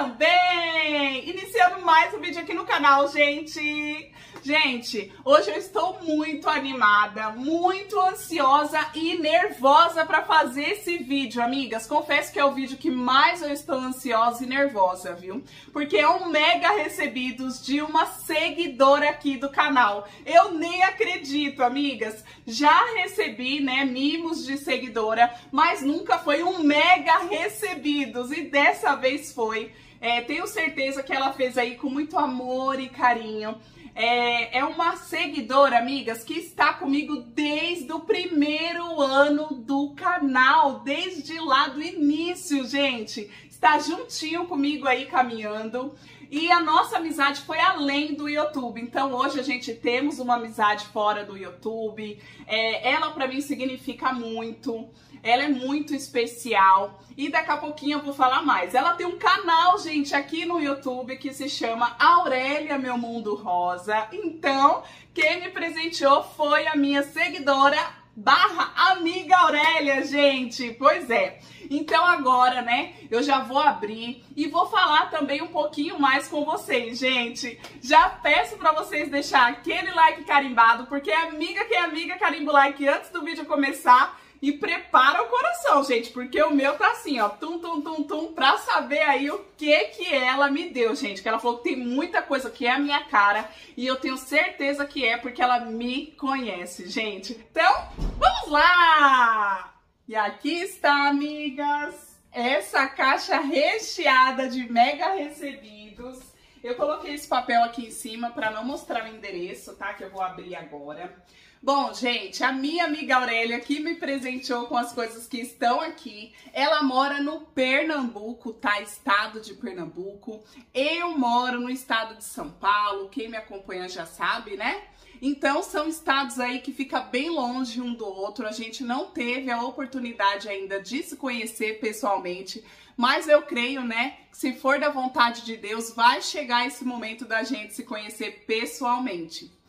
também! Iniciando mais um vídeo aqui no canal, gente! Gente, hoje eu estou muito animada, muito ansiosa e nervosa para fazer esse vídeo, amigas. Confesso que é o vídeo que mais eu estou ansiosa e nervosa, viu? Porque é um mega recebidos de uma seguidora aqui do canal. Eu nem acredito, amigas. Já recebi, né, mimos de seguidora, mas nunca foi um mega recebidos e dessa vez foi. É, tenho certeza que ela fez aí com muito amor e carinho. É, é uma seguidora, amigas, que está comigo desde o primeiro ano do canal, desde lá do início, gente. Está juntinho comigo aí caminhando. E a nossa amizade foi além do YouTube. Então hoje a gente temos uma amizade fora do YouTube. É, ela para mim significa muito. Ela é muito especial e daqui a pouquinho eu vou falar mais. Ela tem um canal, gente, aqui no YouTube que se chama Aurélia Meu Mundo Rosa. Então, quem me presenteou foi a minha seguidora barra amiga Aurélia, gente. Pois é. Então agora, né, eu já vou abrir e vou falar também um pouquinho mais com vocês, gente. Já peço para vocês deixar aquele like carimbado, porque é amiga que é amiga, carimbo like antes do vídeo começar e prepara o coração, gente, porque o meu tá assim, ó, tum, tum, tum, tum, pra saber aí o que que ela me deu, gente. Que ela falou que tem muita coisa que é a minha cara e eu tenho certeza que é porque ela me conhece, gente. Então, vamos lá! E aqui está, amigas, essa caixa recheada de mega recebidos. Eu coloquei esse papel aqui em cima para não mostrar o endereço, tá? Que eu vou abrir agora. Bom, gente, a minha amiga Aurélia que me presenteou com as coisas que estão aqui. Ela mora no Pernambuco, tá? Estado de Pernambuco. Eu moro no estado de São Paulo. Quem me acompanha já sabe, né? Então são estados aí que fica bem longe um do outro. A gente não teve a oportunidade ainda de se conhecer pessoalmente, mas eu creio, né, que se for da vontade de Deus, vai chegar esse momento da gente se conhecer pessoalmente.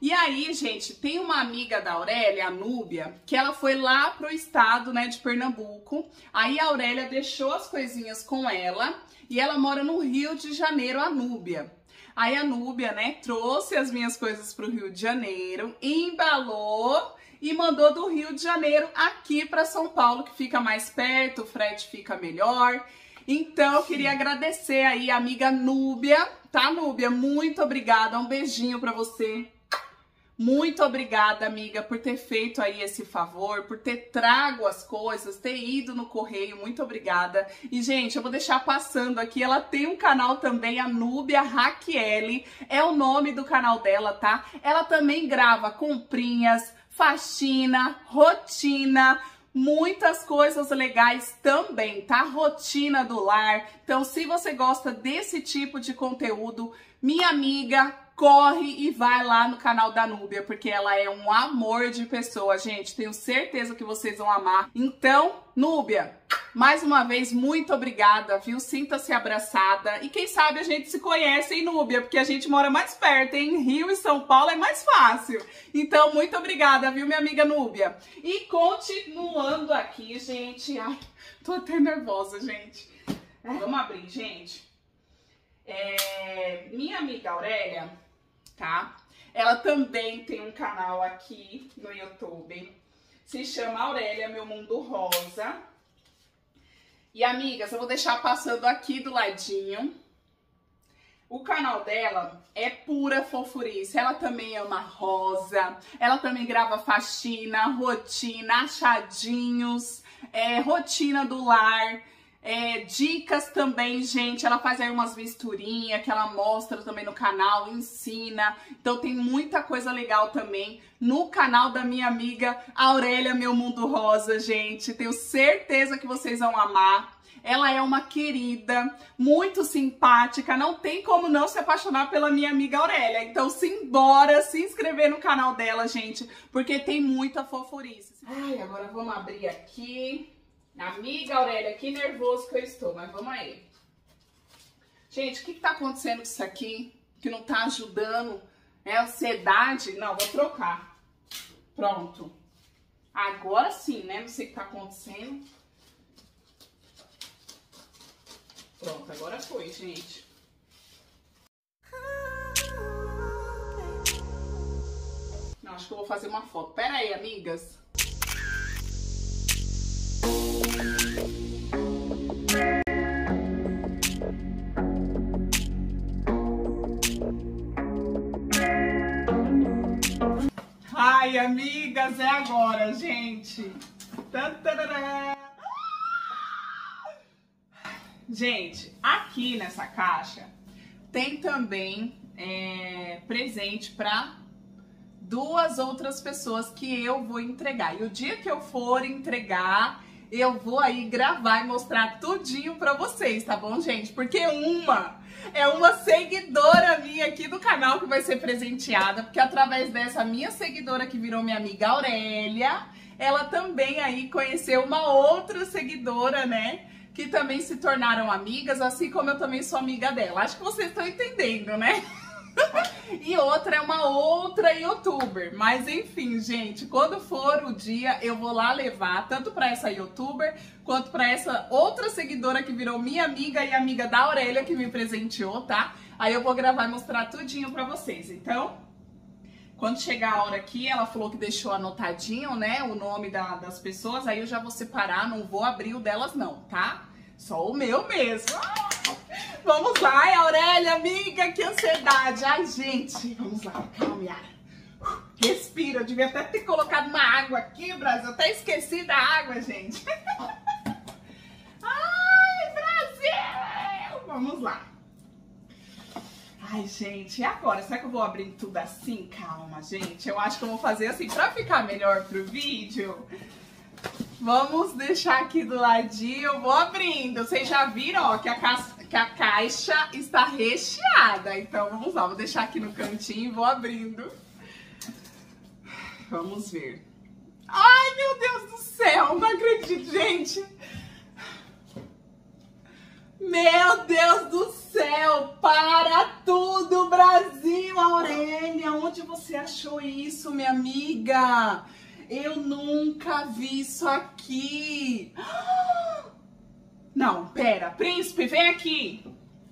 E aí, gente, tem uma amiga da Aurélia, a Núbia, que ela foi lá pro estado, né, de Pernambuco. Aí a Aurélia deixou as coisinhas com ela e ela mora no Rio de Janeiro, a Núbia. Aí a Núbia, né, trouxe as minhas coisas pro Rio de Janeiro, embalou e mandou do Rio de Janeiro aqui para São Paulo, que fica mais perto, o frete fica melhor. Então, eu queria agradecer aí a amiga Núbia, tá, Núbia? Muito obrigada, um beijinho para você. Muito obrigada, amiga, por ter feito aí esse favor, por ter trago as coisas, ter ido no correio. Muito obrigada. E, gente, eu vou deixar passando aqui. Ela tem um canal também, a Núbia Raquel. É o nome do canal dela, tá? Ela também grava comprinhas, faxina, rotina muitas coisas legais também, tá? Rotina do lar. Então, se você gosta desse tipo de conteúdo, minha amiga, corre e vai lá no canal da Núbia, porque ela é um amor de pessoa, gente. Tenho certeza que vocês vão amar. Então, Núbia, mais uma vez, muito obrigada, viu? Sinta-se abraçada. E quem sabe a gente se conhece em Núbia, porque a gente mora mais perto, em Rio e São Paulo é mais fácil. Então, muito obrigada, viu, minha amiga Núbia? E continuando aqui, gente. Ai, tô até nervosa, gente. Vamos abrir, gente. É, minha amiga Aurélia tá? Ela também tem um canal aqui no YouTube. Se chama Aurélia Meu Mundo Rosa. E amigas, eu vou deixar passando aqui do ladinho. O canal dela é pura fofurice. Ela também ama rosa. Ela também grava faxina, rotina, achadinhos, é, rotina do lar. É, dicas também, gente. Ela faz aí umas misturinhas que ela mostra também no canal, ensina. Então tem muita coisa legal também no canal da minha amiga Aurélia Meu Mundo Rosa, gente. Tenho certeza que vocês vão amar. Ela é uma querida, muito simpática, não tem como não se apaixonar pela minha amiga Aurélia. Então, simbora se inscrever no canal dela, gente, porque tem muita fofurice. Ai, agora vamos abrir aqui. Amiga Aurélia, que nervoso que eu estou, mas vamos aí. Gente, o que, que tá acontecendo com isso aqui? Que não tá ajudando? É ansiedade? Não, vou trocar. Pronto. Agora sim, né? Não sei o que tá acontecendo. Pronto, agora foi, gente. Não, acho que eu vou fazer uma foto. Pera aí, amigas. Amigas, é agora, gente. Gente, aqui nessa caixa tem também é, presente para duas outras pessoas que eu vou entregar. E o dia que eu for entregar, eu vou aí gravar e mostrar tudinho pra vocês, tá bom, gente? Porque uma é uma seguidora minha aqui do canal que vai ser presenteada, porque através dessa minha seguidora que virou minha amiga Aurélia, ela também aí conheceu uma outra seguidora, né? Que também se tornaram amigas, assim como eu também sou amiga dela. Acho que vocês estão entendendo, né? e outra é uma outra youtuber. Mas enfim, gente, quando for o dia, eu vou lá levar tanto para essa youtuber quanto para essa outra seguidora que virou minha amiga e amiga da Aurélia que me presenteou, tá? Aí eu vou gravar e mostrar tudinho para vocês. Então, quando chegar a hora aqui, ela falou que deixou anotadinho, né, o nome da, das pessoas, aí eu já vou separar, não vou abrir o delas não, tá? Só o meu mesmo. Vamos lá, Ai, Aurélia, amiga, que ansiedade. Ai, gente, vamos lá, calma, Yara. Respira, eu devia até ter colocado uma água aqui, Brasil. Eu até esqueci da água, gente. Ai, Brasil! Vamos lá. Ai, gente, e agora? Será que eu vou abrir tudo assim? Calma, gente. Eu acho que eu vou fazer assim pra ficar melhor pro vídeo. Vamos deixar aqui do ladinho, eu vou abrindo. Vocês já viram, ó, que a, ca... que a caixa está recheada. Então, vamos lá, vou deixar aqui no cantinho e vou abrindo. Vamos ver. Ai, meu Deus do céu, não acredito, gente. Meu Deus do céu, para tudo, Brasil, Aurélia, onde você achou isso, minha amiga? Eu nunca vi isso aqui. Não, pera. Príncipe, vem aqui.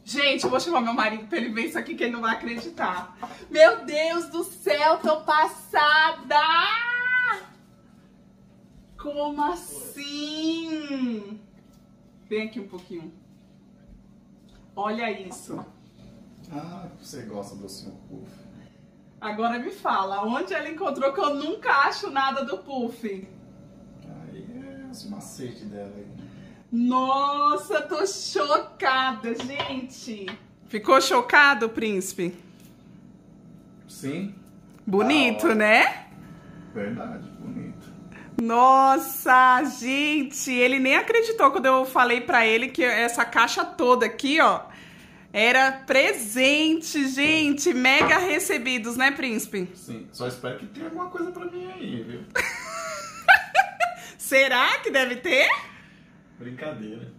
Gente, eu vou chamar meu marido pra ele ver isso aqui que ele não vai acreditar. Meu Deus do céu, tô passada! Como assim? Vem aqui um pouquinho. Olha isso. Ah, você gosta do seu puff. Agora me fala, onde ela encontrou que eu nunca acho nada do Puff? Aí é esse macete dela aí. Nossa, tô chocada, gente. Ficou chocado, príncipe? Sim. Bonito, Ah, né? Verdade, bonito. Nossa, gente, ele nem acreditou quando eu falei pra ele que essa caixa toda aqui, ó, era presente, gente, mega recebidos, né, príncipe? Sim. Só espero que tenha alguma coisa pra mim aí, viu? Será que deve ter? Brincadeira.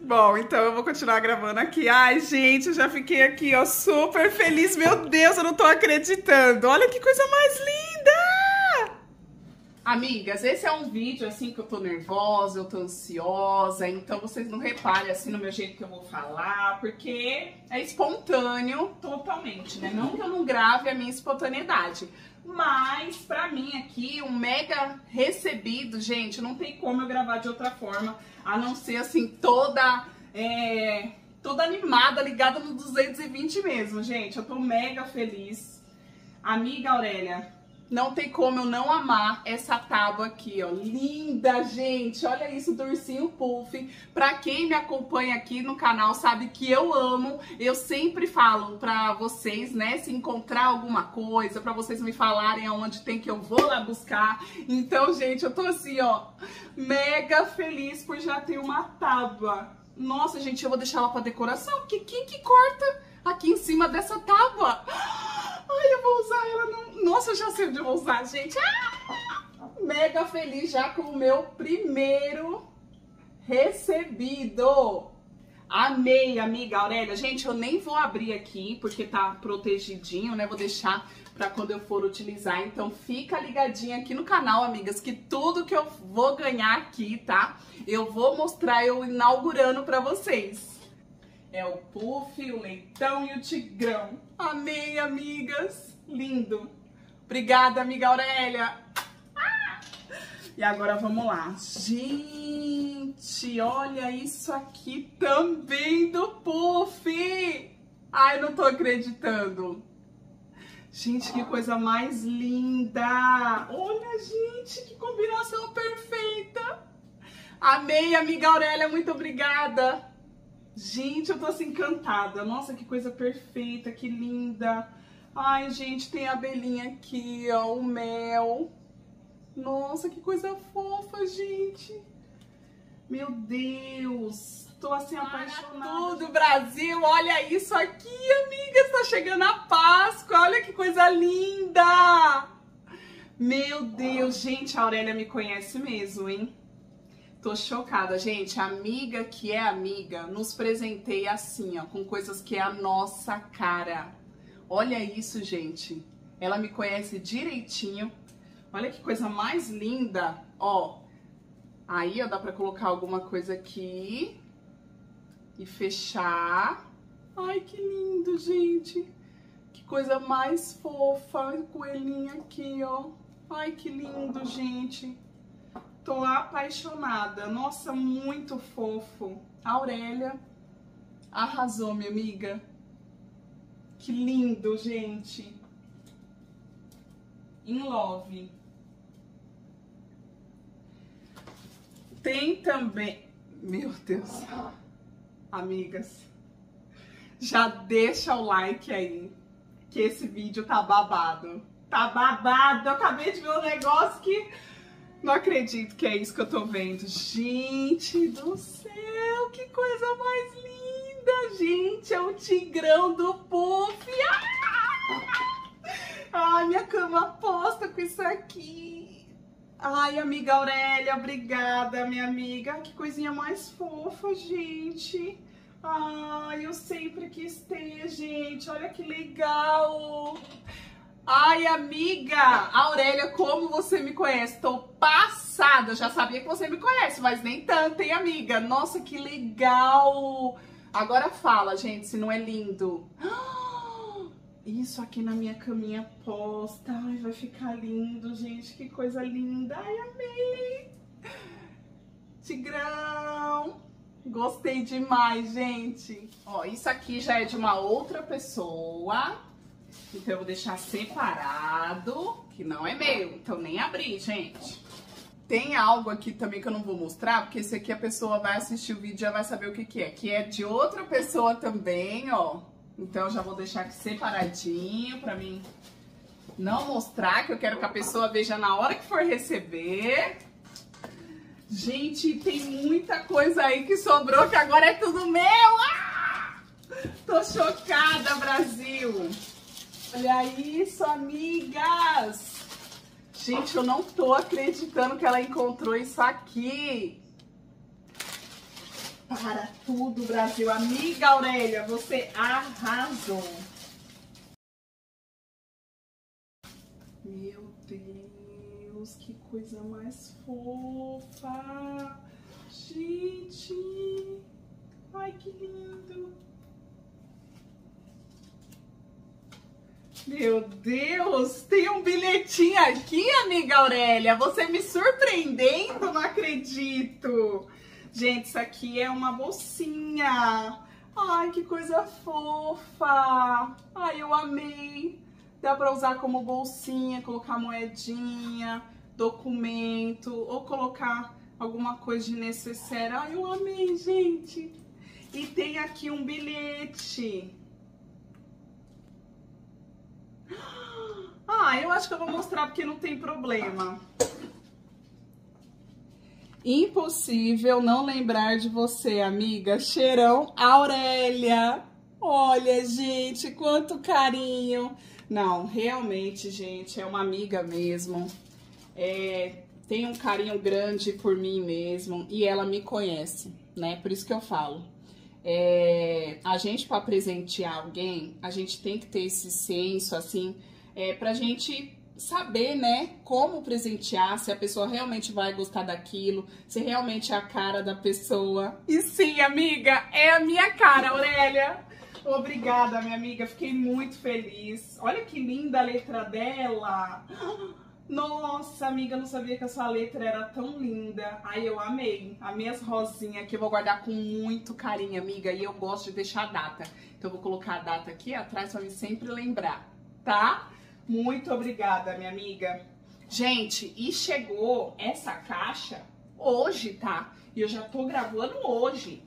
Bom, então eu vou continuar gravando aqui. Ai, gente, eu já fiquei aqui, ó, super feliz. Meu Deus, eu não tô acreditando. Olha que coisa mais linda! Amigas, esse é um vídeo assim que eu tô nervosa, eu tô ansiosa, então vocês não reparem assim no meu jeito que eu vou falar, porque é espontâneo totalmente, né? Não que eu não grave a minha espontaneidade, mas pra mim aqui um mega recebido, gente, não tem como eu gravar de outra forma, a não ser assim toda é, toda animada, ligada no 220 mesmo, gente. Eu tô mega feliz. Amiga Aurélia, não tem como eu não amar essa tábua aqui, ó. Linda, gente. Olha isso do ursinho puff. Pra quem me acompanha aqui no canal sabe que eu amo. Eu sempre falo pra vocês, né, se encontrar alguma coisa, pra vocês me falarem aonde tem que eu vou lá buscar. Então, gente, eu tô assim, ó, mega feliz por já ter uma tábua. Nossa, gente, eu vou deixar ela pra decoração, porque quem que corta aqui em cima dessa tábua? Ai, eu vou usar ela não. Nossa, eu já sei onde eu vou usar, gente. Ah! Mega feliz já com o meu primeiro recebido. Amei, amiga Aurélia. Gente, eu nem vou abrir aqui porque tá protegidinho, né? Vou deixar pra quando eu for utilizar. Então fica ligadinha aqui no canal, amigas, que tudo que eu vou ganhar aqui, tá? Eu vou mostrar eu inaugurando pra vocês. É o puff, o leitão e o tigrão. Amei, amigas. Lindo. Obrigada, amiga Aurélia. E agora vamos lá. Gente, olha isso aqui também do puff. Ai, não tô acreditando. Gente, que coisa mais linda! Olha, gente, que combinação perfeita! Amei, amiga Aurélia, muito obrigada! Gente, eu tô assim encantada. Nossa, que coisa perfeita, que linda! Ai, gente, tem a abelhinha aqui, ó, o mel. Nossa, que coisa fofa, gente! Meu Deus! Tô assim apaixonada. Tudo, Brasil, olha isso aqui, amigas, tá chegando a Páscoa, olha que coisa linda! Meu Deus, gente, a Aurélia me conhece mesmo, hein? Tô chocada, gente. Amiga que é amiga nos presenteia assim, ó, com coisas que é a nossa cara. Olha isso, gente. Ela me conhece direitinho. Olha que coisa mais linda, ó. Aí, ó, dá pra colocar alguma coisa aqui e fechar. Ai, que lindo, gente. Que coisa mais fofa. Coelhinha aqui, ó. Ai, que lindo, gente. Tô apaixonada. Nossa, muito fofo. Aurélia arrasou, minha amiga. Que lindo, gente. In love. Tem também... Meu Deus amigas, já deixa o like aí, que esse vídeo tá babado. Tá babado, eu acabei de ver um negócio que não acredito que é isso que eu tô vendo. Gente do céu, que coisa mais linda, gente, é o tigrão do Puff. Ah! Ai, minha cama posta com isso aqui. Ai, amiga Aurélia, obrigada, minha amiga. Que coisinha mais fofa, gente. Ai, eu sempre quis ter, gente. Olha que legal. Ai, amiga, Aurélia, como você me conhece? Tô passada. Já sabia que você me conhece, mas nem tanto, hein, amiga? Nossa, que legal. Agora fala, gente, se não é lindo. Isso aqui na minha caminha posta. Ai, vai ficar lindo, gente. Que coisa linda. Ai, amei. Tigrão. Gostei demais, gente. Ó, isso aqui já é de uma outra pessoa. Então eu vou deixar separado, que não é meu. Então nem abri, gente. Tem algo aqui também que eu não vou mostrar, porque esse aqui a pessoa vai assistir o vídeo e já vai saber o que que é. Que é de outra pessoa também, ó. Então já vou deixar aqui separadinho pra mim não mostrar, que eu quero que a pessoa veja na hora que for receber. Gente, tem muita coisa aí que sobrou, que agora é tudo meu. Ah! Tô chocada, Brasil. Olha isso, amigas. Gente, eu não tô acreditando que ela encontrou isso aqui. Para tudo, Brasil. Amiga Aurélia, você arrasou. Meu Deus, que coisa mais fofa! Gente! Ai, que lindo! Meu Deus, tem um bilhetinho aqui, amiga Aurélia. Você me surpreendendo, não acredito. Gente, isso aqui é uma bolsinha. Ai, que coisa fofa. Ai, eu amei. Dá pra usar como bolsinha, colocar moedinha documento ou colocar alguma coisa de necessário. Ai, eu amei, gente! E tem aqui um bilhete. Ah, eu acho que eu vou mostrar porque não tem problema. Impossível não lembrar de você, amiga. Cheirão Aurélia. Olha, gente, quanto carinho. Não, realmente, gente, é uma amiga mesmo é, tem um carinho grande por mim mesmo e ela me conhece, né? Por isso que eu falo. É, a gente, para presentear alguém, a gente tem que ter esse senso, assim, é, pra gente saber, né, como presentear, se a pessoa realmente vai gostar daquilo, se realmente é a cara da pessoa. E sim, amiga, é a minha cara, Aurélia. Obrigada, minha amiga, fiquei muito feliz. Olha que linda a letra dela. Nossa, amiga, não sabia que a sua letra era tão linda. Ai, eu amei. Amei as rosinhas que eu vou guardar com muito carinho, amiga. E eu gosto de deixar a data. Então, eu vou colocar a data aqui atrás pra me sempre lembrar, tá? Muito obrigada, minha amiga. Gente, e chegou essa caixa hoje, tá? E eu já tô gravando hoje.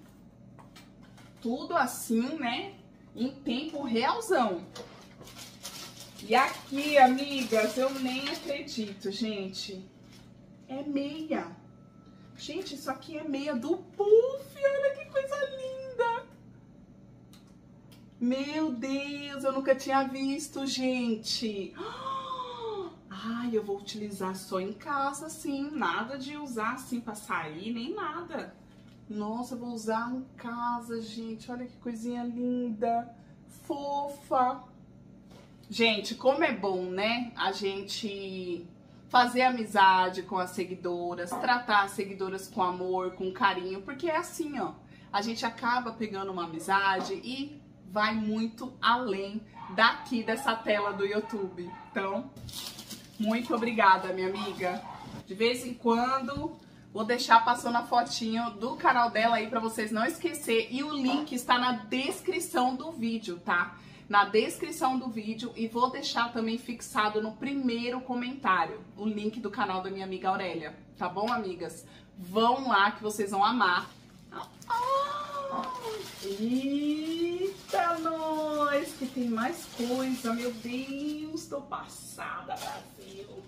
Tudo assim, né? Em tempo realzão. E aqui, amigas, eu nem acredito, gente. É meia. Gente, isso aqui é meia do Puff. Olha que coisa linda. Meu Deus, eu nunca tinha visto, gente. Ai, eu vou utilizar só em casa, assim. Nada de usar assim pra sair, nem nada. Nossa, eu vou usar em casa, gente. Olha que coisinha linda. Fofa. Gente, como é bom, né? A gente fazer amizade com as seguidoras, tratar as seguidoras com amor, com carinho, porque é assim, ó. A gente acaba pegando uma amizade e vai muito além daqui dessa tela do YouTube. Então, muito obrigada, minha amiga. De vez em quando, vou deixar passando a fotinho do canal dela aí para vocês não esquecer e o link está na descrição do vídeo, tá? Na descrição do vídeo e vou deixar também fixado no primeiro comentário o link do canal da minha amiga Aurélia, tá bom, amigas? Vão lá que vocês vão amar. eita, nós! Que tem mais coisa, meu Deus! Tô passada, Brasil!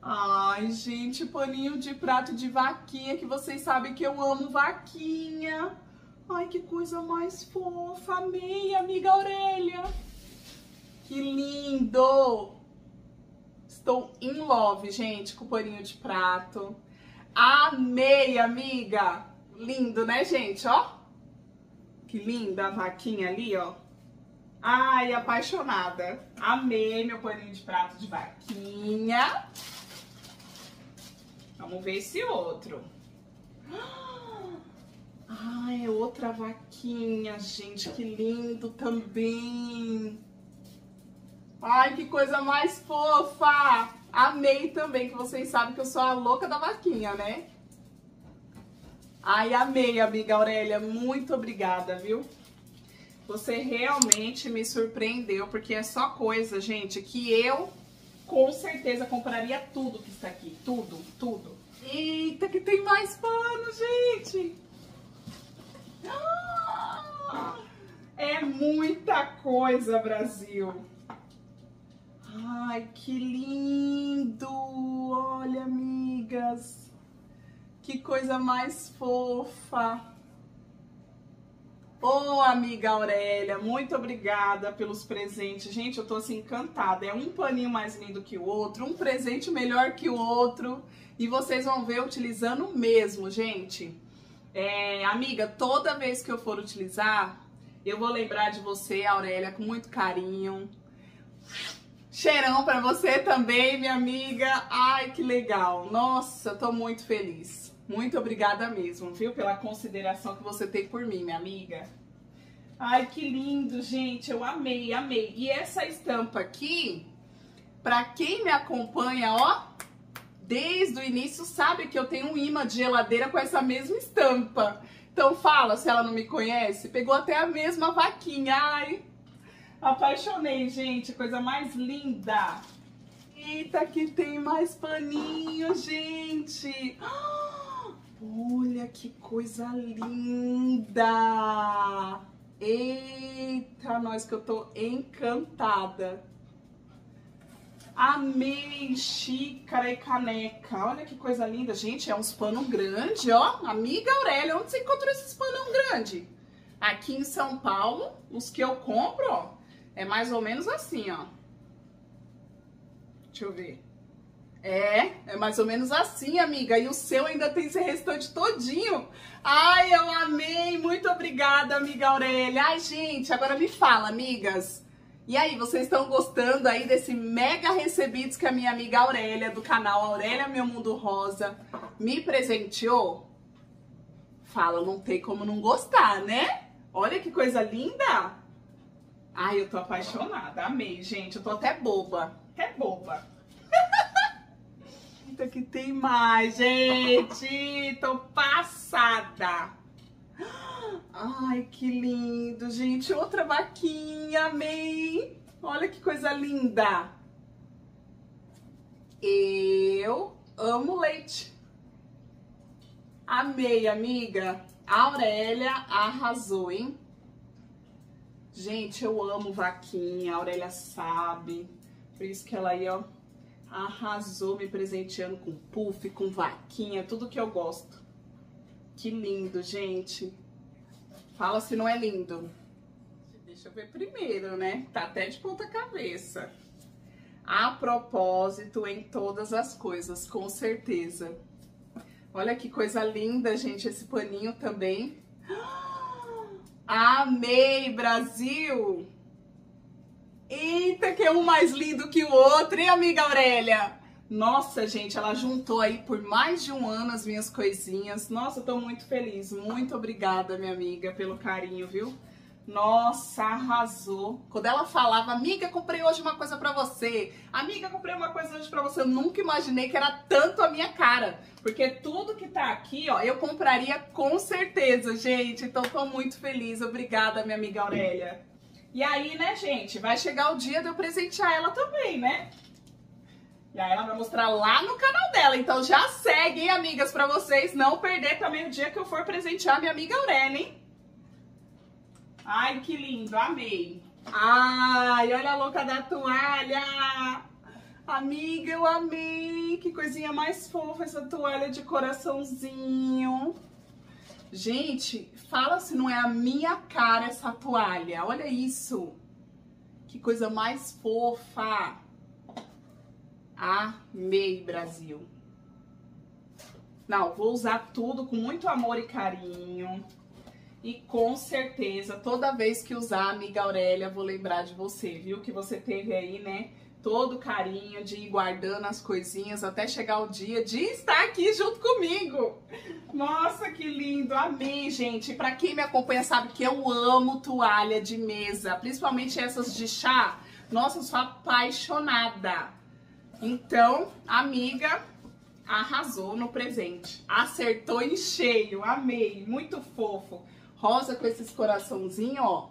Ai, gente, paninho de prato de vaquinha, que vocês sabem que eu amo vaquinha. Ai, que coisa mais fofa. Amei, amiga Aurélia. Que lindo. Estou in love, gente, com o paninho de prato. Amei, amiga. Lindo, né, gente? Ó. Que linda a vaquinha ali, ó. Ai, apaixonada. Amei meu paninho de prato de vaquinha. Vamos ver esse outro. Ah! Ai, é outra vaquinha, gente, que lindo também. Ai, que coisa mais fofa. Amei também, que vocês sabem que eu sou a louca da vaquinha, né? Ai, amei, amiga Aurélia. Muito obrigada, viu? Você realmente me surpreendeu, porque é só coisa, gente, que eu com certeza compraria tudo que está aqui. Tudo, tudo. Eita, que tem mais pano, gente! É muita coisa, Brasil. Ai, que lindo! Olha, amigas. Que coisa mais fofa. Ô, oh, amiga Aurélia, muito obrigada pelos presentes. Gente, eu tô assim encantada. É um paninho mais lindo que o outro, um presente melhor que o outro. E vocês vão ver utilizando mesmo, gente. É, amiga, toda vez que eu for utilizar, eu vou lembrar de você, Aurélia, com muito carinho. Cheirão para você também, minha amiga. Ai, que legal. Nossa, tô muito feliz. Muito obrigada mesmo, viu, pela consideração que você tem por mim, minha amiga. Ai, que lindo, gente. Eu amei, amei. E essa estampa aqui, para quem me acompanha, ó, desde o início sabe que eu tenho um imã de geladeira com essa mesma estampa. Então fala se ela não me conhece. Pegou até a mesma vaquinha. Ai, apaixonei, gente. Coisa mais linda. Eita, que tem mais paninho, gente. Olha que coisa linda. Eita, nós que eu tô encantada. Amei xícara e caneca. Olha que coisa linda. Gente, é uns pano grande, ó. Amiga Aurélia, onde você encontrou esses panão grande? Aqui em São Paulo, os que eu compro, ó, é mais ou menos assim, ó. Deixa eu ver. É, é mais ou menos assim, amiga. E o seu ainda tem esse restante todinho. Ai, eu amei. Muito obrigada, amiga Aurélia. Ai, gente, agora me fala, amigas. E aí, vocês estão gostando aí desse mega recebidos que a minha amiga Aurélia, do canal Aurélia Meu Mundo Rosa, me presenteou? Fala, não tem como não gostar, né? Olha que coisa linda! Ai, eu tô apaixonada, amei, gente. Eu tô até boba, até boba. Eita, que tem mais, gente! Tô passada! Ai, que lindo, gente. Outra vaquinha, amei. Olha que coisa linda. Eu amo leite. Amei, amiga. A Aurélia arrasou, hein? Gente, eu amo vaquinha. A Aurélia sabe. Por isso que ela aí, ó, arrasou me presenteando com puff, com vaquinha, tudo que eu gosto. Que lindo, gente. Fala se não é lindo. Deixa eu ver primeiro, né? Tá até de ponta cabeça. A propósito em todas as coisas, com certeza. Olha que coisa linda, gente, esse paninho também. Amei, Brasil! Eita, que é um mais lindo que o outro, hein, amiga Aurélia? Nossa, gente, ela juntou aí por mais de um ano as minhas coisinhas. Nossa, eu tô muito feliz. Muito obrigada, minha amiga, pelo carinho, viu? Nossa, arrasou. Quando ela falava, amiga, comprei hoje uma coisa pra você. Amiga, comprei uma coisa hoje pra você. Eu nunca imaginei que era tanto a minha cara. Porque tudo que tá aqui, ó, eu compraria com certeza, gente. Então tô muito feliz. Obrigada, minha amiga Aurélia. E aí, né, gente, vai chegar o dia de eu presentear ela também, né? E aí ela vai mostrar lá no canal dela. Então já segue, hein, amigas, pra vocês não perder também o dia que eu for presentear minha amiga Aurélia, hein? Ai, que lindo, amei. Ai, olha a louca da toalha. Amiga, eu amei. Que coisinha mais fofa essa toalha de coraçãozinho. Gente, fala se não é a minha cara essa toalha. Olha isso. Que coisa mais fofa. Amei, Brasil. Não, vou usar tudo com muito amor e carinho. E com certeza, toda vez que usar, amiga Aurélia, vou lembrar de você, viu? Que você teve aí, né? Todo carinho de ir guardando as coisinhas até chegar o dia de estar aqui junto comigo. Nossa, que lindo! Amei, gente. Pra quem me acompanha sabe que eu amo toalha de mesa, principalmente essas de chá. Nossa, eu sou apaixonada. Então, amiga, arrasou no presente. Acertou em cheio, amei, muito fofo. Rosa com esses coraçãozinhos, ó.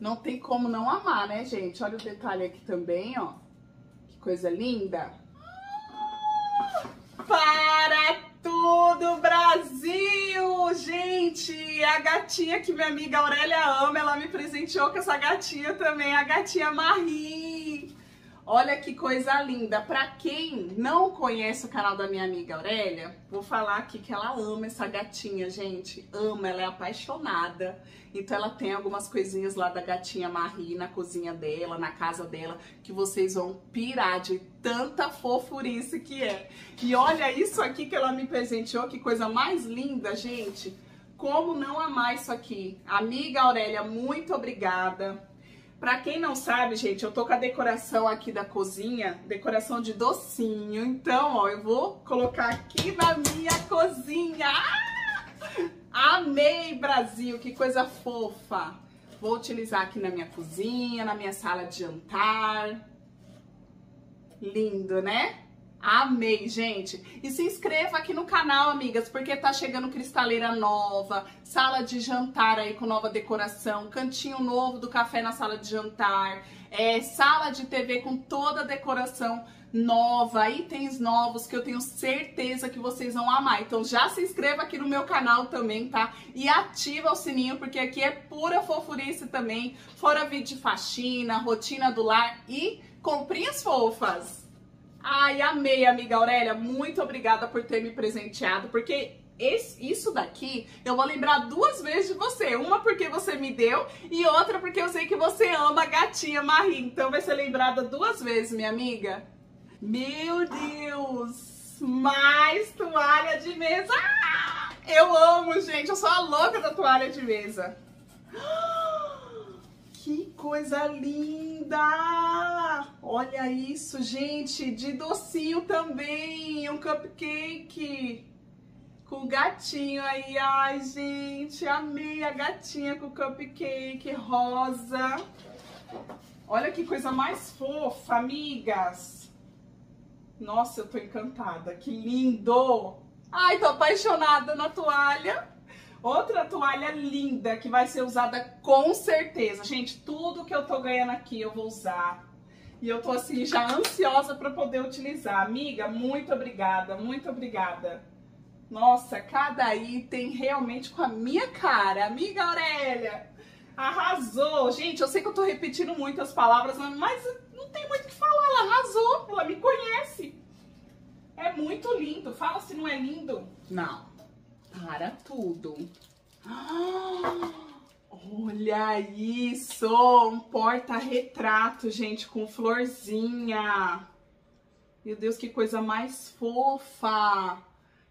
Não tem como não amar, né, gente? Olha o detalhe aqui também, ó. Que coisa linda. Para tudo, Brasil! Gente, a gatinha que minha amiga Aurélia ama, ela me presenteou com essa gatinha também, a gatinha Marie. Olha que coisa linda. Para quem não conhece o canal da minha amiga Aurélia, vou falar aqui que ela ama essa gatinha, gente. Ama, ela é apaixonada. Então ela tem algumas coisinhas lá da gatinha Marie na cozinha dela, na casa dela, que vocês vão pirar de tanta fofurice que é. E olha isso aqui que ela me presenteou, que coisa mais linda, gente. Como não amar isso aqui? Amiga Aurélia, muito obrigada. Pra quem não sabe, gente, eu tô com a decoração aqui da cozinha, decoração de docinho. Então, ó, eu vou colocar aqui na minha cozinha. Ah! Amei, Brasil, que coisa fofa. Vou utilizar aqui na minha cozinha, na minha sala de jantar. Lindo, né? Amei, gente! E se inscreva aqui no canal, amigas, porque tá chegando cristaleira nova, sala de jantar aí com nova decoração, cantinho novo do café na sala de jantar, é, sala de TV com toda a decoração nova, itens novos que eu tenho certeza que vocês vão amar. Então já se inscreva aqui no meu canal também, tá? E ativa o sininho, porque aqui é pura fofurice também, fora vídeo de faxina, rotina do lar e comprinhas fofas! Ai, amei, amiga Aurélia. Muito obrigada por ter me presenteado, porque esse, isso daqui eu vou lembrar duas vezes de você. Uma porque você me deu e outra porque eu sei que você ama a gatinha Marie. Então vai ser lembrada duas vezes, minha amiga. Meu Deus! Mais toalha de mesa! Ah, eu amo, gente. Eu sou a louca da toalha de mesa. Que coisa linda! Olha isso, gente, de docinho também, um cupcake com gatinho aí. Ai, gente, amei a gatinha com cupcake rosa. Olha que coisa mais fofa, amigas. Nossa, eu tô encantada, que lindo! Ai, tô apaixonada na toalha. Outra toalha linda que vai ser usada com certeza. Gente, tudo que eu tô ganhando aqui eu vou usar. E eu tô assim já ansiosa para poder utilizar. Amiga, muito obrigada, muito obrigada. Nossa, cada item realmente com a minha cara. Amiga Aurélia, arrasou. Gente, eu sei que eu tô repetindo muitas palavras, mas não tem muito o que falar. Ela arrasou, ela me conhece. É muito lindo. Fala se não é lindo. Não. Para tudo. olha isso! Um porta-retrato, gente, com florzinha. Meu Deus, que coisa mais fofa!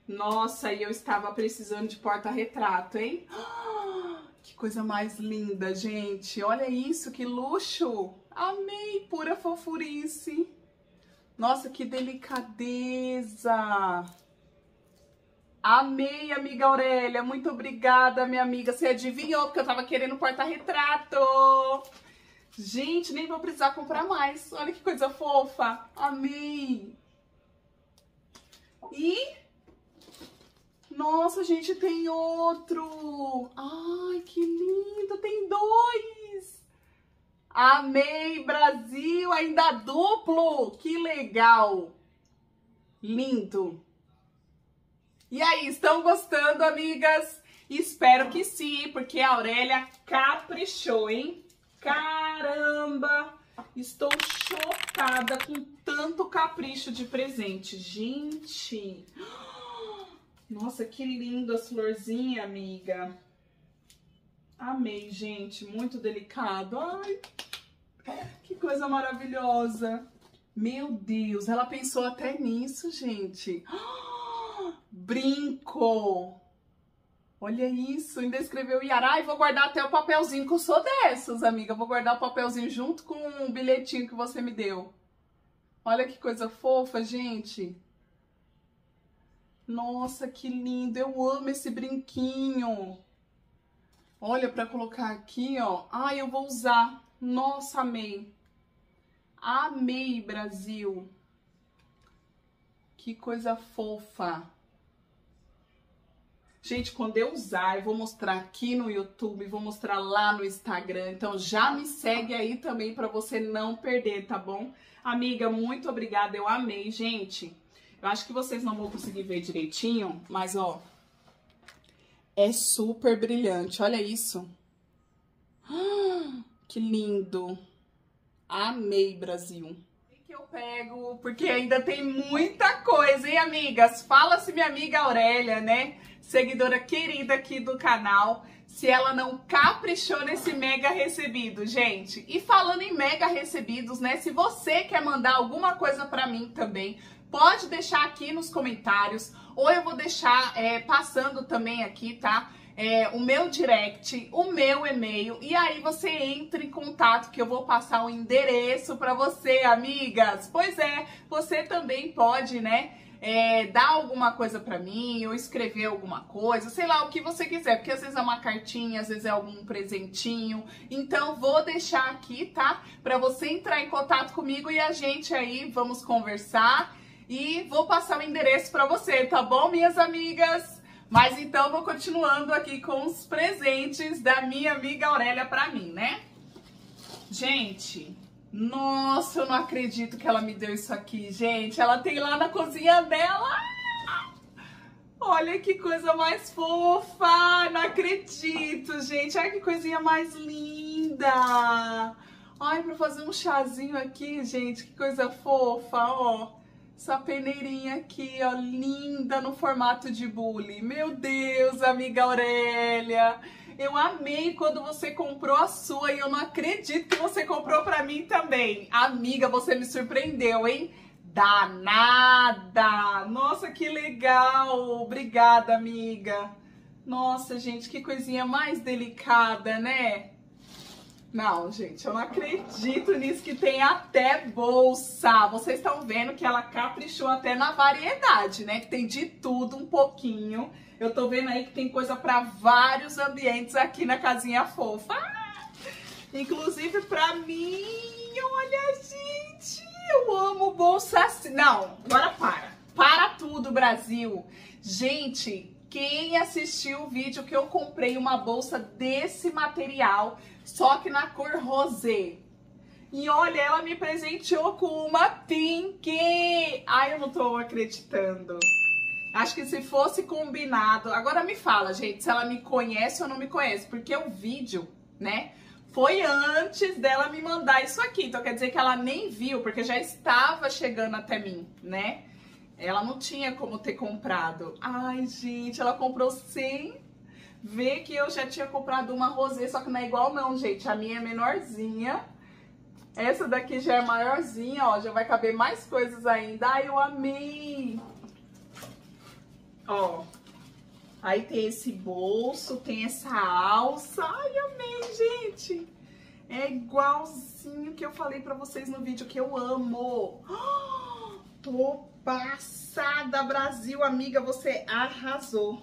Nossa, e eu estava precisando de porta-retrato, hein? Que coisa mais linda, gente. Olha isso, que luxo. Amei, pura fofurice. Nossa, que delicadeza. Amei, amiga Aurélia. Muito obrigada, minha amiga. Você adivinhou, porque eu tava querendo porta-retrato. Gente, nem vou precisar comprar mais. Olha que coisa fofa. Amei. E... Nossa, gente, tem outro. Ai, que lindo. Tem dois. Amei, Brasil. Ainda duplo. Que legal. Lindo. E aí, estão gostando, amigas? Espero que sim, porque a Aurélia caprichou, hein? Caramba! Estou chocada com tanto capricho de presente. Gente! Nossa, que lindo as florzinhas, amiga. Amei, gente. Muito delicado. Ai, que coisa maravilhosa. Meu Deus, ela pensou até nisso, gente. Oh! Brinco. Olha isso, ainda escreveu Yara e vou guardar até o papelzinho, que eu sou dessas, amiga. Vou guardar o papelzinho junto com o bilhetinho que você me deu. Olha que coisa fofa, gente. Nossa, que lindo. Eu amo esse brinquinho. Olha, para colocar aqui, ó. Ai, eu vou usar. Nossa, amei. Amei, Brasil. Que coisa fofa. Gente, quando eu usar, eu vou mostrar aqui no YouTube, vou mostrar lá no Instagram. Então já me segue aí também para você não perder, tá bom? Amiga, muito obrigada, eu amei, gente. Eu acho que vocês não vão conseguir ver direitinho, mas ó, é super brilhante. Olha isso. Que lindo. Amei, Brasil eu pego, porque ainda tem muita coisa, hein, amigas? Fala se minha amiga Aurélia, né? Seguidora querida aqui do canal, se ela não caprichou nesse mega recebido, gente. E falando em mega recebidos, né? Se você quer mandar alguma coisa para mim também, pode deixar aqui nos comentários, ou eu vou deixar é, passando também aqui, tá? É, o meu direct, o meu e-mail, e aí você entra em contato que eu vou passar o endereço para você, amigas. Pois é, você também pode, né? É, dar alguma coisa para mim, ou escrever alguma coisa, sei lá, o que você quiser, porque às vezes é uma cartinha, às vezes é algum presentinho. Então, vou deixar aqui, tá? Para você entrar em contato comigo e a gente aí vamos conversar e vou passar o endereço para você, tá bom, minhas amigas? Mas então, vou continuando aqui com os presentes da minha amiga Aurélia para mim, né? Gente, nossa, eu não acredito que ela me deu isso aqui, gente. Ela tem lá na cozinha dela. Olha que coisa mais fofa. Não acredito, gente. Olha que coisinha mais linda. Ai, pra fazer um chazinho aqui, gente. Que coisa fofa, ó. Essa peneirinha aqui, ó, linda no formato de bule. Meu Deus, amiga Aurélia. Eu amei quando você comprou a sua e eu não acredito que você comprou pra mim também. Amiga, você me surpreendeu, hein? Danada! Nossa, que legal! Obrigada, amiga. Nossa, gente, que coisinha mais delicada, né? Não, gente, eu não acredito nisso que tem até bolsa. Vocês estão vendo que ela caprichou até na variedade, né? Que tem de tudo um pouquinho. Eu tô vendo aí que tem coisa para vários ambientes aqui na casinha fofa. Inclusive para mim. Olha, gente, eu amo bolsa assim. Não, agora para. Para tudo, Brasil. Gente, quem assistiu o vídeo que eu comprei uma bolsa desse material só que na cor rosé. E olha, ela me presenteou com uma pink. Ai, eu não tô acreditando. Acho que se fosse combinado. Agora me fala, gente, se ela me conhece ou não me conhece, porque o vídeo, né, foi antes dela me mandar isso aqui. Então quer dizer que ela nem viu, porque já estava chegando até mim, né? Ela não tinha como ter comprado. Ai, gente, ela comprou sem ver que eu já tinha comprado uma rosé, só que não é igual não, gente. A minha é menorzinha. Essa daqui já é maiorzinha, ó. Já vai caber mais coisas ainda. Ai, eu amei! Ó. Aí tem esse bolso, tem essa alça. Ai, amei, gente! É igualzinho que eu falei pra vocês no vídeo que eu amo. Tô passada, Brasil, amiga, você arrasou.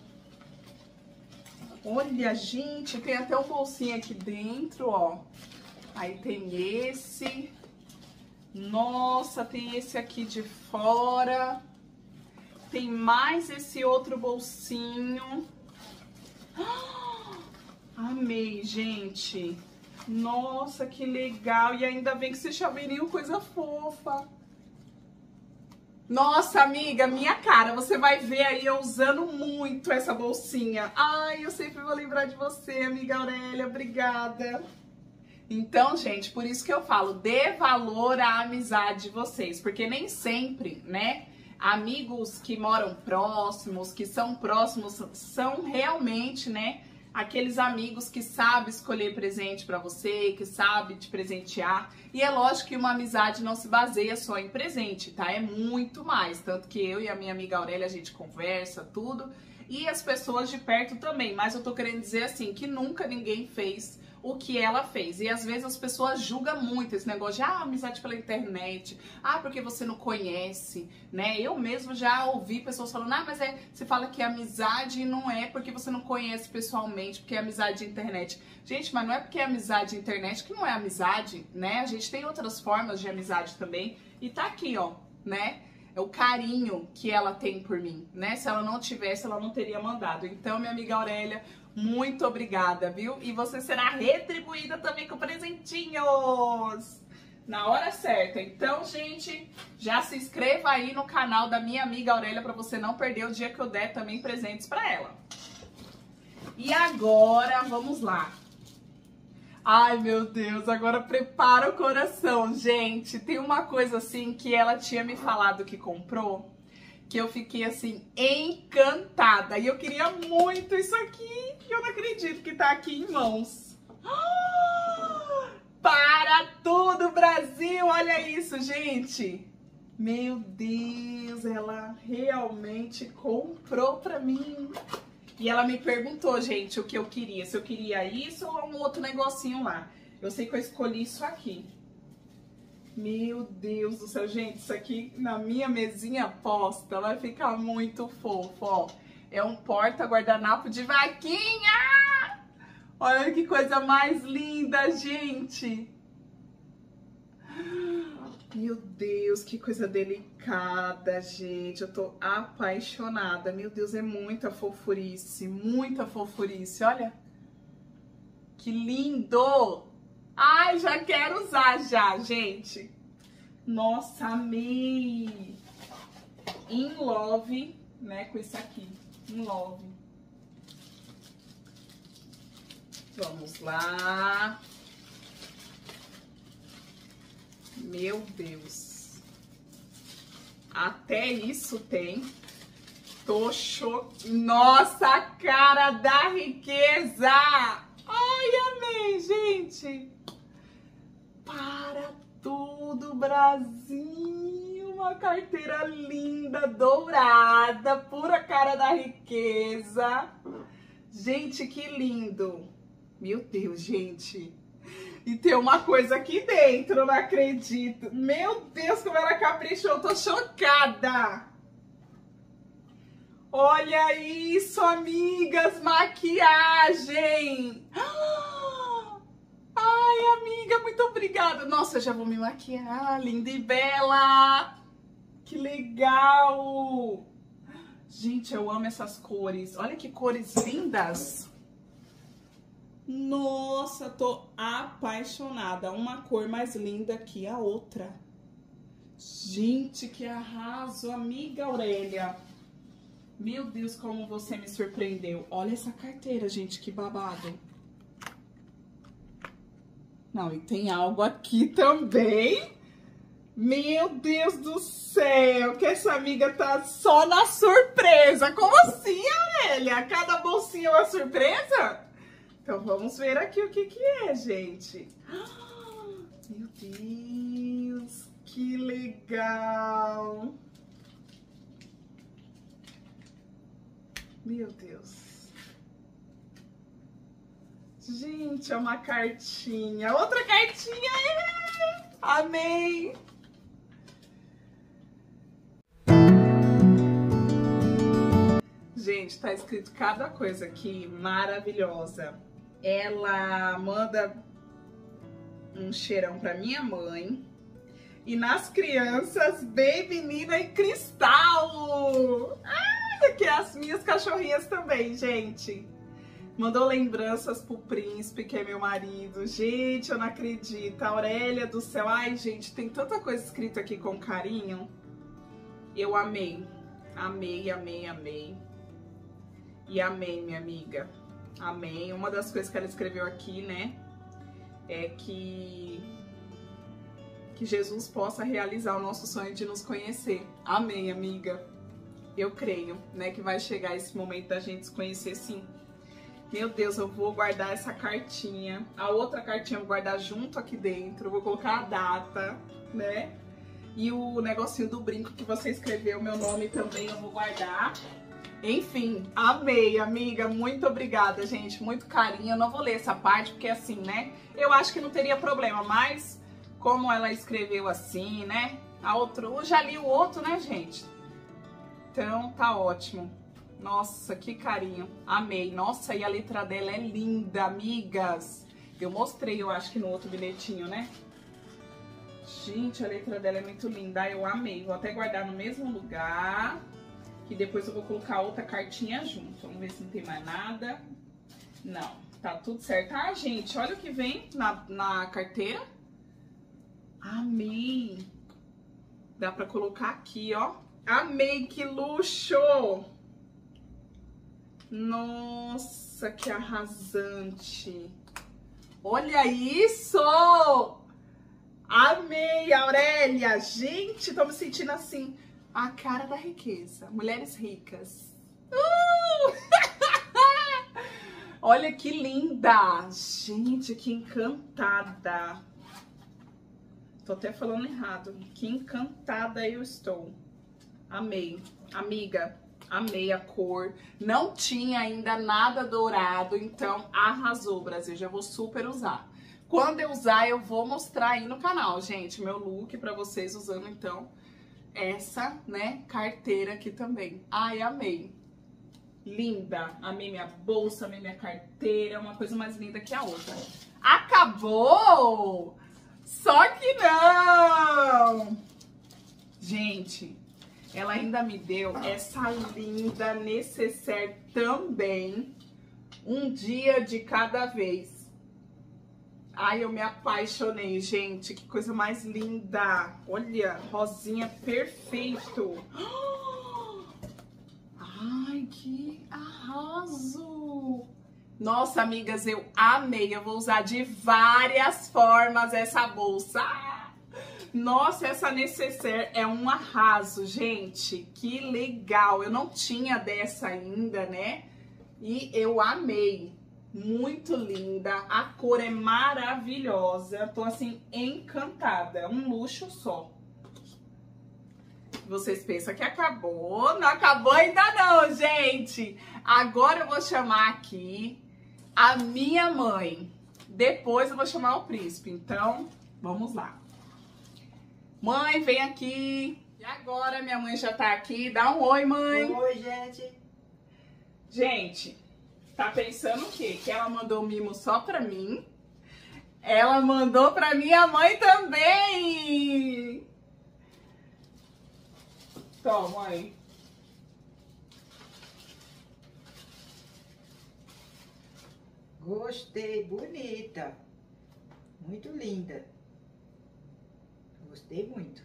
Olha, gente, tem até um bolsinho aqui dentro, ó. Aí tem esse. Nossa, tem esse aqui de fora. Tem mais esse outro bolsinho. amei, gente. Nossa, que legal. E ainda vem que esse chaveirinho, coisa fofa. Nossa, amiga, minha cara, você vai ver aí eu usando muito essa bolsinha. Ai, eu sempre vou lembrar de você, amiga Aurélia, obrigada. Então, gente, por isso que eu falo, dê valor à amizade de vocês, porque nem sempre, né, amigos que moram próximos, que são próximos, são realmente, né, aqueles amigos que sabem escolher presente para você, que sabe te presentear. E é lógico que uma amizade não se baseia só em presente, tá? É muito mais. Tanto que eu e a minha amiga Aurélia, a gente conversa tudo. E as pessoas de perto também. Mas eu tô querendo dizer assim, que nunca ninguém fez o que ela fez. E às vezes as pessoas julgam muito esse negócio de ah, amizade pela internet, ah, porque você não conhece, né? Eu mesmo já ouvi pessoas falando, ah, mas é, você fala que amizade não é porque você não conhece pessoalmente, porque é amizade de internet. Gente, mas não é porque é amizade de internet que não é amizade, né? A gente tem outras formas de amizade também. E tá aqui, ó, né? É o carinho que ela tem por mim, né? Se ela não tivesse, ela não teria mandado. Então, minha amiga Aurélia, muito obrigada, viu? E você será retribuída também com presentinhos na hora certa. Então, gente, já se inscreva aí no canal da minha amiga Aurélia para você não perder o dia que eu der também presentes para ela. E agora, vamos lá. Ai, meu Deus, agora prepara o coração, gente. Tem uma coisa assim que ela tinha me falado que comprou que eu fiquei assim encantada. E eu queria muito isso aqui. E eu não acredito que tá aqui em mãos. Para tudo, Brasil! Olha isso, gente! Meu Deus, ela realmente comprou pra mim. E ela me perguntou, gente, o que eu queria. Se eu queria isso ou um outro negocinho lá. Eu sei que eu escolhi isso aqui. Meu Deus do céu, gente, isso aqui na minha mesinha posta vai ficar muito fofo, ó. É um porta-guardanapo de vaquinha! Olha que coisa mais linda, gente! Meu Deus, que coisa delicada, gente. Eu tô apaixonada. Meu Deus, é muita fofurice, muita fofurice. Olha. Que lindo! Ai, já quero usar já, gente. Nossa, amei. In love, né, com isso aqui. In love. Vamos lá. Meu Deus. Até isso tem. Tô cho... Nossa, cara da riqueza! Ai, amei, gente! Para tudo, Brasil! Uma carteira linda, dourada, pura cara da riqueza. Gente, que lindo! Meu Deus, gente! E tem uma coisa aqui dentro, não acredito. Meu Deus, como ela caprichou, tô chocada. Olha isso, amigas, maquiagem. Muito obrigada. Nossa, já vou me maquiar, linda e bela. Que legal. Gente, eu amo essas cores. Olha que cores lindas. Nossa, tô apaixonada. Uma cor mais linda que a outra. Gente, que arraso, amiga Aurélia. Meu Deus, como você me surpreendeu. Olha essa carteira, gente, que babado. Não, e tem algo aqui também. Meu Deus do céu, que essa amiga tá só na surpresa. Como assim, Aurélia? Cada bolsinha é uma surpresa? Então vamos ver aqui o que que é, gente. Meu Deus, que legal. Meu Deus. Gente, é uma cartinha. Outra cartinha. Amei. Gente, tá escrito cada coisa aqui maravilhosa. Ela manda um cheirão pra minha mãe. E nas crianças, Baby Nina e Cristal. Ah, que é as minhas cachorrinhas também, gente. Mandou lembranças pro príncipe, que é meu marido. Gente, eu não acredito. Aurélia do céu. Ai, gente, tem tanta coisa escrita aqui com carinho. Eu amei. Amei, amei, amei. E amei, minha amiga. Amém. Uma das coisas que ela escreveu aqui, né, é que que Jesus possa realizar o nosso sonho de nos conhecer. Amém, amiga. Eu creio, né, que vai chegar esse momento da gente se conhecer sim. Meu Deus, eu vou guardar essa cartinha. A outra cartinha eu vou guardar junto aqui dentro. Vou colocar a data, né? E o negocinho do brinco que você escreveu, meu nome também eu vou guardar. Enfim, amei, amiga. Muito obrigada, gente. Muito carinho. Eu não vou ler essa parte, porque assim, né? Eu acho que não teria problema, mas como ela escreveu assim, né? A outra, eu já li o outro, né, gente? Então, tá ótimo. Nossa, que carinho. Amei. Nossa, e a letra dela é linda, amigas. Eu mostrei, eu acho que no outro bilhetinho, né? Gente, a letra dela é muito linda. Eu amei. Vou até guardar no mesmo lugar. E depois eu vou colocar outra cartinha junto. Vamos ver se não tem mais nada. Não, tá tudo certo. Ah, gente, olha o que vem na, na carteira. Amei. Dá pra colocar aqui, ó. Amei, que luxo! Nossa, que arrasante! Olha isso! Amei, Aurélia! Gente, tô me sentindo assim a cara da riqueza. Mulheres ricas. Uh! Olha que linda! Gente, que encantada. Tô até falando errado. Que encantada eu estou. Amei. Amiga, amei a cor. Não tinha ainda nada dourado, então arrasou, Brasil. Já vou super usar. Quando eu usar, eu vou mostrar aí no canal, gente, meu look pra vocês usando, então, essa, né, carteira aqui também. Ai, amei. Linda. Amei minha bolsa, amei minha carteira. Uma coisa mais linda que a outra. Acabou! Só que não! Gente, ela ainda me deu essa linda necessaire também. Um dia de cada vez. Ai, eu me apaixonei, gente. Que coisa mais linda. Olha, rosinha perfeito. Ai, que arraso. Nossa, amigas, eu amei. Eu vou usar de várias formas essa bolsa. Nossa, essa necessaire é um arraso, gente. Que legal. Eu não tinha dessa ainda, né? E eu amei muito linda, a cor é maravilhosa, tô assim encantada, um luxo só. Vocês pensam que acabou? Não acabou ainda não, gente! Agora eu vou chamar aqui a minha mãe. depois eu vou chamar o príncipe. Então, vamos lá. Mãe, vem aqui. E agora minha mãe já tá aqui. Dá um oi, mãe. Oi, gente. Gente, tá pensando o quê? Que ela mandou mimo só pra mim. Ela mandou pra minha mãe também. Toma, mãe. Gostei, bonita. Muito linda. Gostei muito.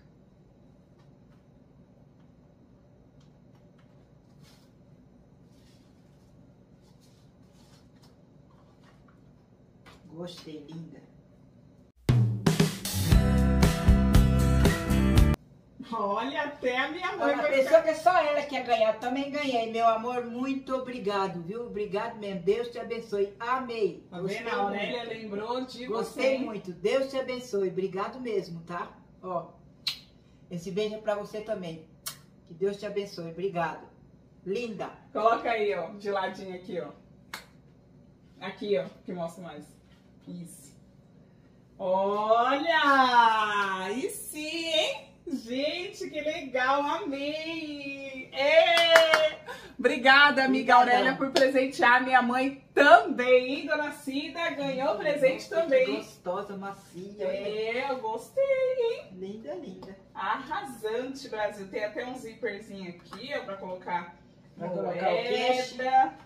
Gostei, linda. Olha, até a minha mãe Ela vai pensou ficar... que só ela que ia ganhar. Também ganhei, meu amor. Muito obrigado, viu? Obrigado mesmo. Deus te abençoe. Amei. Tá Gostei vendo? A Aurélia lembrou de Gostei você. muito. Deus te abençoe. Obrigado mesmo, tá? Ó, esse beijo é pra você também. Que Deus te abençoe. Obrigado. Linda. Coloca aí, ó, de ladinho aqui, ó. Aqui, ó, que mostra mais. Isso. Olha! Aí sim, hein? Gente, que legal, amei! É! Obrigada, amiga Obrigada. Aurélia, por presentear minha mãe também, hein? Dona Cida ganhou presente também. Gostosa, macia. É, eu gostei, hein? Linda, linda. Arrasante, Brasil. Tem até um zíperzinho aqui, ó, pra colocar Pra colocar o queixo.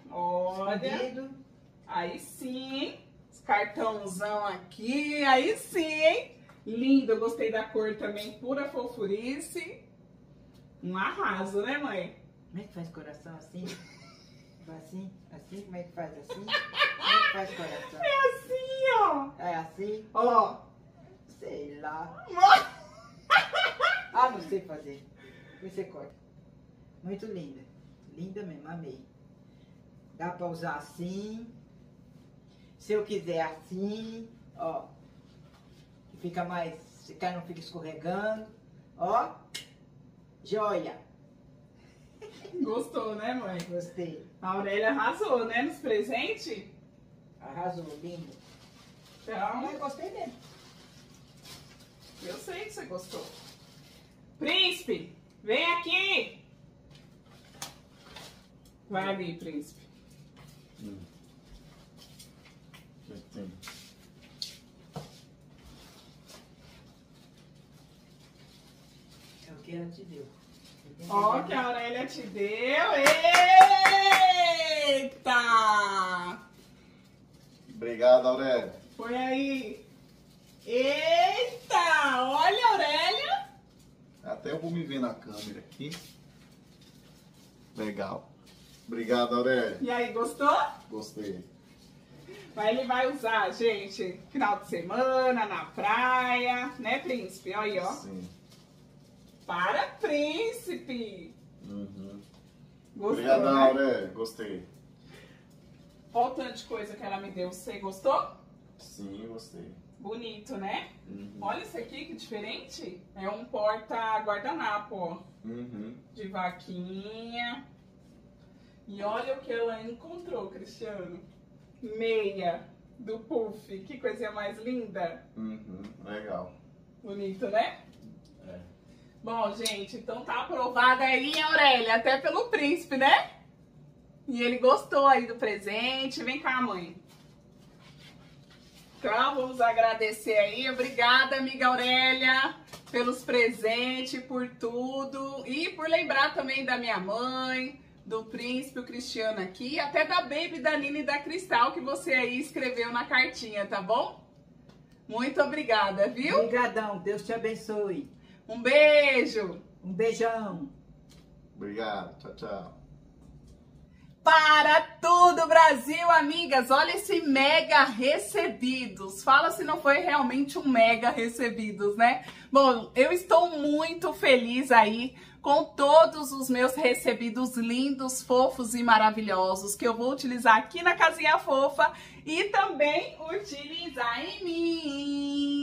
Olha. Escondido. Aí sim, cartãozão aqui. Aí sim, hein? Lindo, eu gostei da cor também, pura fofurice. Um arraso, né, mãe? Como é que faz coração assim? Assim? Assim? Como é que faz assim? Como é que faz coração? É assim, ó. É assim? Ó. Sei lá. Ah, não sei fazer. Você corta. Muito linda. Linda mesmo, amei. Dá pra usar assim. Se eu quiser assim, ó. Fica mais. Se cai não fica escorregando. Ó. Joia. Gostou, né, mãe? Gostei. A Aurélia arrasou, né, nos presentes? Arrasou, lindo. Então, Mas gostei mesmo. eu sei que você gostou. Príncipe, vem aqui. Vai ali, príncipe. Hum. O que que tem? É o que ela te deu. Ó, que a Aurélia te deu. Eita! Obrigado, Aurélia. Põe aí. Eita! Olha, Aurélia. Até eu vou me ver na câmera aqui. Legal. Obrigado, Aurélia. E aí, gostou? Gostei. Mas ele vai usar, gente, final de semana, na praia, né, príncipe? Olha aí, ó. Sim. Para, príncipe! Uhum. Gostou, Obrigadão, né? Gostei. Olha o tanto de coisa que ela me deu. Você gostou? Sim, gostei. Bonito, né? Uhum. Olha isso aqui, que diferente. É um porta-guardanapo, ó. Uhum. De vaquinha. E olha o que ela encontrou, Cristiano. Meia do Puff. Que coisinha mais linda. Uhum. Legal. Bonito, né? Bom, gente, então tá aprovada aí, Aurélia, até pelo príncipe, né? E ele gostou aí do presente. Vem cá, mãe. Então, vamos agradecer aí. Obrigada, amiga Aurélia, pelos presentes, por tudo. E por lembrar também da minha mãe, do príncipe, o Cristiano aqui, até da Baby, da Nina e da Cristal, que você aí escreveu na cartinha, tá bom? Muito obrigada, viu? Obrigadão. Deus te abençoe. Um beijo! Um beijão. Obrigado. Tchau, tchau. Para tudo, Brasil, amigas! Olha esse mega recebidos. Fala se não foi realmente um mega recebidos, né? Bom, eu estou muito feliz aí com todos os meus recebidos lindos, fofos e maravilhosos que eu vou utilizar aqui na Casinha Fofa e também utilizar em mim.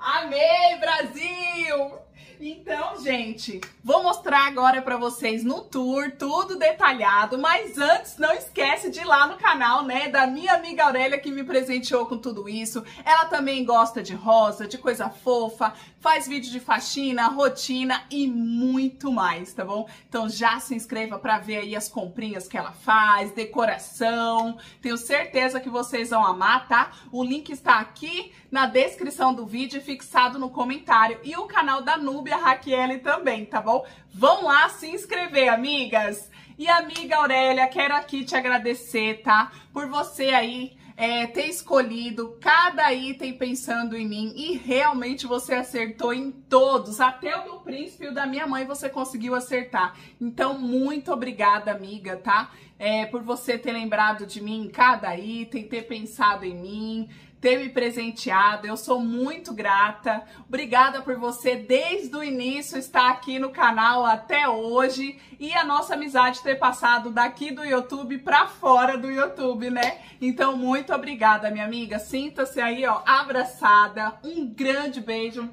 Amei, Brasil! Então, gente, vou mostrar agora pra vocês no tour, tudo detalhado, mas antes não esquece de ir lá no canal, né, da minha amiga Aurélia que me presenteou com tudo isso. Ela também gosta de rosa, de coisa fofa, faz vídeo de faxina, rotina e muito mais, tá bom? Então já se inscreva pra ver aí as comprinhas que ela faz, decoração. Tenho certeza que vocês vão amar, tá? O link está aqui na descrição do vídeo fixado no comentário e o canal da Núbia Raquel também, tá bom? Vão lá se inscrever, amigas! E amiga Aurélia, quero aqui te agradecer, tá? Por você aí é, ter escolhido cada item pensando em mim e realmente você acertou em todos, até o do príncipe e o da minha mãe você conseguiu acertar. Então, muito obrigada, amiga, tá? É, por você ter lembrado de mim em cada item, ter pensado em mim ter me presenteado. Eu sou muito grata. Obrigada por você desde o início estar aqui no canal até hoje e a nossa amizade ter passado daqui do YouTube para fora do YouTube, né? Então, muito obrigada, minha amiga. Sinta-se aí, ó, abraçada. Um grande beijo.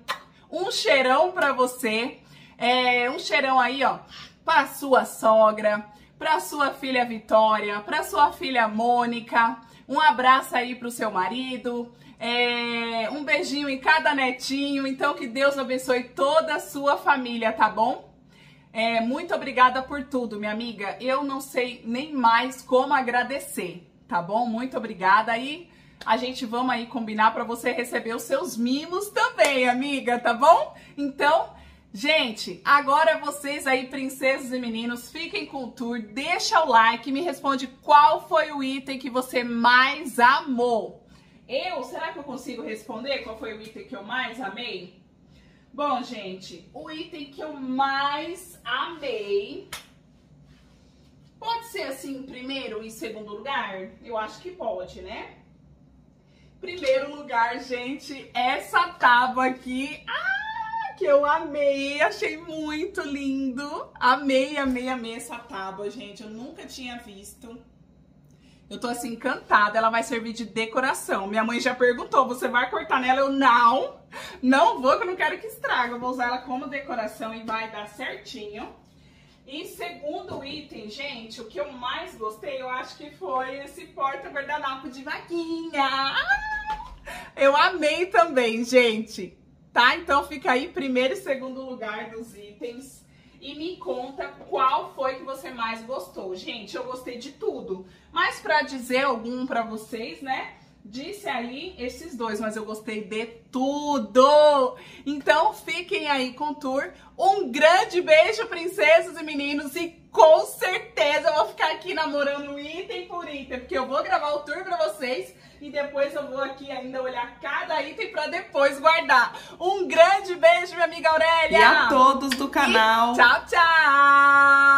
Um cheirão para você. É, um cheirão aí, ó, para sua sogra, para sua filha Vitória, para sua filha Mônica um abraço aí pro seu marido. É, um beijinho em cada netinho. Então, que Deus abençoe toda a sua família, tá bom? É, muito obrigada por tudo, minha amiga. Eu não sei nem mais como agradecer, tá bom? Muito obrigada. Aí a gente vamos aí combinar para você receber os seus mimos também, amiga, tá bom? Então, Gente, agora vocês aí, princesas e meninos, fiquem com o tour, deixa o like, me responde qual foi o item que você mais amou. Eu, será que eu consigo responder qual foi o item que eu mais amei? Bom, gente, o item que eu mais amei pode ser assim, primeiro e segundo lugar? Eu acho que pode, né? Primeiro lugar, gente, essa tábua aqui. Ah! Que eu amei, achei muito lindo. Amei, amei, amei essa tábua, gente. Eu nunca tinha visto. Eu tô assim encantada, ela vai servir de decoração. Minha mãe já perguntou, você vai cortar nela? Eu não, não vou, que eu não quero que estrague. Eu vou usar ela como decoração e vai dar certinho. E segundo item, gente, o que eu mais gostei, eu acho que foi esse porta-guardanapo de vaquinha. Ah! Eu amei também, gente tá? Então fica aí primeiro e segundo lugar dos itens e me conta qual foi que você mais gostou. Gente, eu gostei de tudo, mas para dizer algum para vocês, né? Disse aí esses dois, mas eu gostei de tudo. Então fiquem aí com o tour. Um grande beijo, princesas e meninos, e com certeza eu vou ficar aqui namorando item por item, porque eu vou gravar o tour para vocês e depois eu vou aqui ainda olhar cada item para depois guardar. Um grande beijo, minha amiga Aurélia! E a todos do canal. E tchau, tchau!